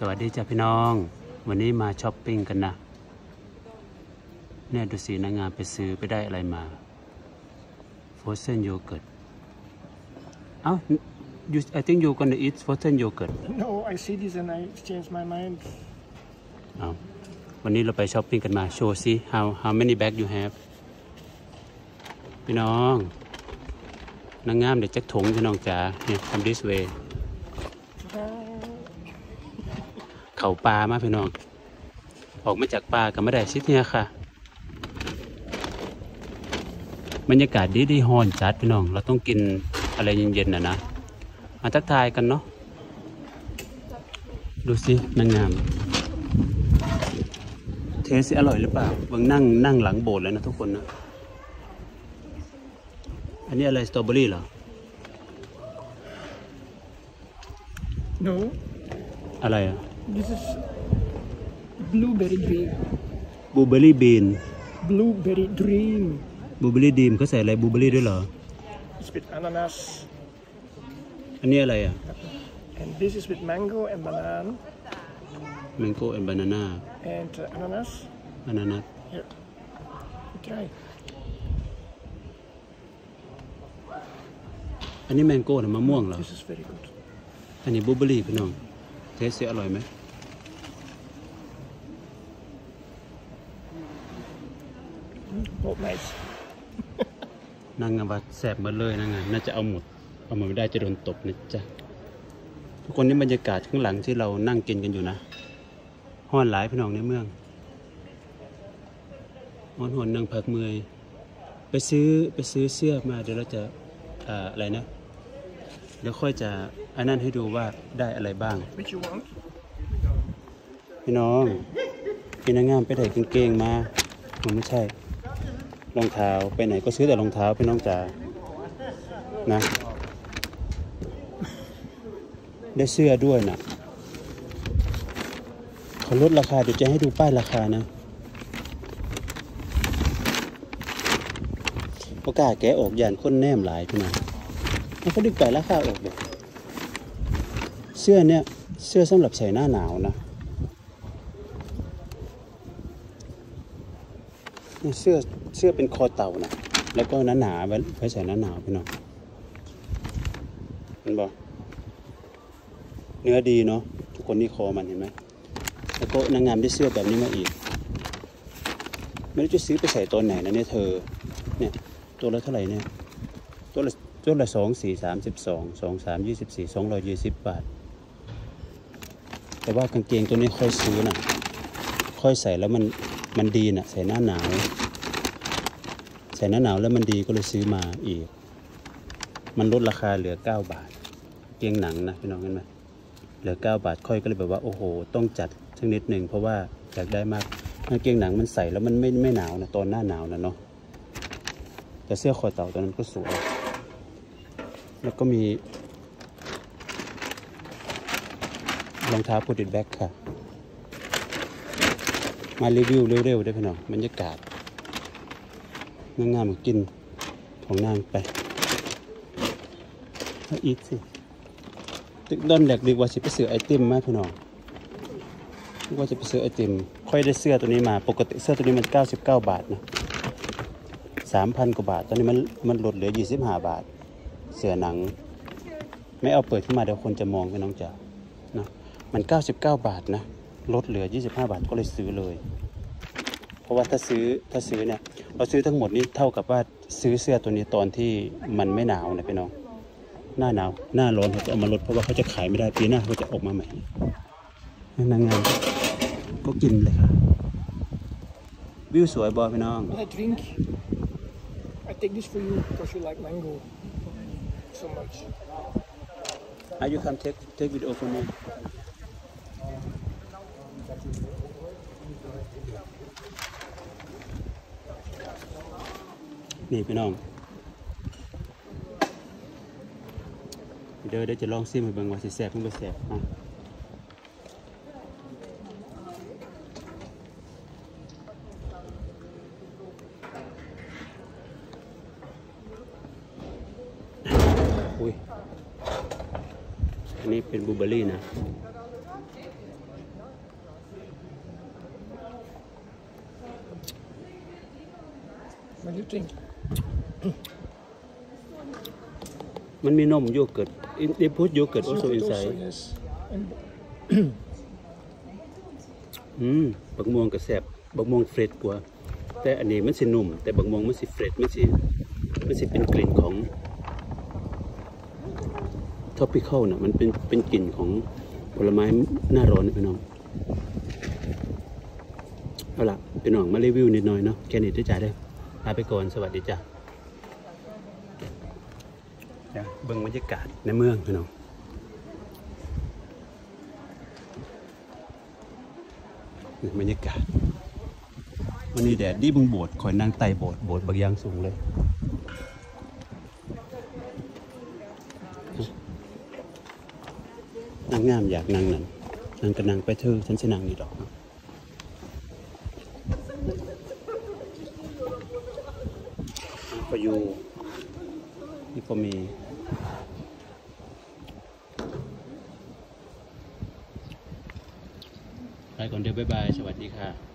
สวัสดีจ้าพี่น้อง วันนี้มาช้อปปิ้งกันนะ เนี่ยดูสินางงามไปซื้อไปได้อะไรมาฟ r o เซนโยเกิร์ตเอ้า you I think you gonna eat frozen yogurt No, I see this and I changed my mind. เอาวันนี้เราไปช้อปปิ้งกันมา โชว์ซิ how how many bag you have พี่น้อง นางงามเดี๋ยวจักถุงพี่น้องจ๋าเนี่ยทำ this way เข่าปลามาพี่น้อง ออกมาจากปลาก็ไม่ได้ชิดเนี่ยค่ะ บรรยากาศดีดีๆฮอนจัดพี่น้อง เราต้องกินอะไรเย็นๆนะนะ มาทักทายกันเนาะ ดูสินางงาม เทสสิอร่อยหรือเปล่าเบิ่งนั่งนั่งหลังโบสถ์เลยนะทุกคนนะ อันนี้อะไรสตรอเบอรี่เหรอ No, อะไรอะ this is blueberry dream. blueberry dream Blueberry dream. blueberry dream เขาใส่อะไรบูเบอรี่ด้วยเหรอ It's with ananas. อันนี้อะไรอะ And this is with mango and banana mango and banana and uh, ananas. banana Here, try. อันนี้แมงโก้หรือมะม่วงเหรอ This is very good. อันนี้บูเบอรี่พี่น้องเทสสิอร่อยไหม Not nice. นางงามว่าแสบหมดเลยนางงามน่าจะเอาหมด เอาหมดไม่ได้จะโดนตบนะจ๊ะ ทุกคนนี่บรรยากาศข้างหลังที่เรานั่งกินกันอยู่นะห้อนหลายพี่น้องในเมืองห้อนหอนนางผักเมยไปซื้อไปซื้อเสื้อมาเดี๋ยวเราจะอ่าอะไรนะ เดี๋ยวค่อยจะอันนั้นให้ดูว่าได้อะไรบ้าง Which you want? พี่น้องพี่นางงามไปไหนกางเกงมามันไม่ใช่ รองเท้าไปไหนก็ซื้อแต่รองเท้าพี่น้องจ๋านะได้เสื้อด้วยนะเขาลดราคาเดี๋ยวจะให้ดูป้ายราคานะประกาศแกะออกยานคนแนมหลายพี่น้องให้เขาดึงไปาราคาออกเลยเสื้อเนี่ยเสื้อสำหรับใส่หน้าหนาวนะ เสื้อเสื้อเป็นคอเต่านะแล้วก็หนาหนาๆไว้ไว้ใส่หนาหนาวพี่น้องเห็นบ่เนื้อดีเนาะทุกคนนี่คอมันเห็นไหมแล้วก็นางงามได้เสื้อแบบนี้มาอีกไม่รู้จะซื้อไปใส่ตอนไหนนะเนี่ยเธอเนี่ยตัวละเท่าไหร่เนี่ยตัวละตัวละสองสี่สามสิบสองสองสามยี่สิบสี่สองร้อยยี่สิบบาท แต่ว่ากางเกงตัวนี้ค่อยซื้อนะค่อยใส่แล้วมัน มันดีนะใส่หน้าหนาวใส่หน้าหนาวแล้วมันดีก็เลยซื้อมาอีก มันลดราคาเหลือ 9 บาท เกียงหนังนะพี่น้องเห็นไหมเหลือ 9 บาทค่อยก็เลยแบบว่าโอ้โห ต้องจัดสักนิดหนึ่งเพราะว่าอยากได้มากกางเกงหนังมันใส่แล้วมันไม่ไม่หนาวนะตอนหน้าหนาวนะเนาะแต่เสื้อคอเต่าตัวนั้นก็สวย แล้วก็มีรองเท้าพูดิดแบ็คค่ะ มารีวิวเร็วๆได้พี่น้องบรรยากาศงามๆกินของนางไปถ้าอีกสิตึกดอนแหลกดีกว่าสิไปซื้อไอติมมาพี่น้องนึกว่าจะไปซื้อไอติม ค่อยได้เสื้อตัวนี้มา ปกติเสื้อตัวนี้มัน 99 บาทนะ3,000 กว่าบาท ตอนนี้มันมันลดเหลือ 25 บาท เสื้อหนัง ไม่เอาเปิดขึ้นมาเดี๋ยวคนจะมองพี่น้องจ๋านะมัน 99 บาทนะ ลดเหลือ 25 บาทก็เลยซื้อเลย เพราะว่าถ้าซื้อถ้าซื้อเนี่ยเราซื้อทั้งหมดนี้เท่ากับว่าซื้อเสื้อตัวนี้ตอนที่มันไม่หนาวนะพี่น้อง หน้าหนาวหน้าร้อนเขาจะเอามาลดเพราะว่าเขาจะขายไม่ได้ปีหน้าเขาจะออกมาใหม่นางงามก็กินเลยค่ะวิวสวยบอพี่น้อง Will I drink? I take this for you because you like mango so much. Are you come take take video for me นี่พี่น้อง เดี๋ยวเดี๋ยวจะลองซิมให้บิ่งว่าสิแซ่บมันบ่แซ่บนะอุ้ย อันนี้เป็นบูเบอรี่นะมาดูจริง มันมีนมโยเกิร์ต they put yogurt also Yogurt inside yes. And อืมบักม่วงก็แซ่บบักม่วง fresh กว่า แต่อันนี้มันสินุ่ม แต่บักม่วงมันสิ fresh มันสิมันสิเป็นกลิ่นของ topical น่ะมันเป็นเป็นกลิ่นของผลไม้หน้าร้อนนะพี่น้อง เอาล่ะพี่น้องมารีวิวนิดหน่อยเนาะแค่นี้ได้อจ้าเด้อลาไปก่อน สวัสดีจ้า เดี๋ยวเบิ่งบรรยากาศในเมืองพี่น้องนี่บรรยากาศวันนี้แดดดีบึงโบสถ์คอยนั่งไต่โบสถ์โบสถ์บางอยางสูงเลยนางงามอยากนั่งนั่นนางก็นั่งไปเถอฉันจะนั่งนี่ดอกพอยู ก็มี ไปก่อนเดี๋ยวบ๊ายบาย สวัสดีค่ะ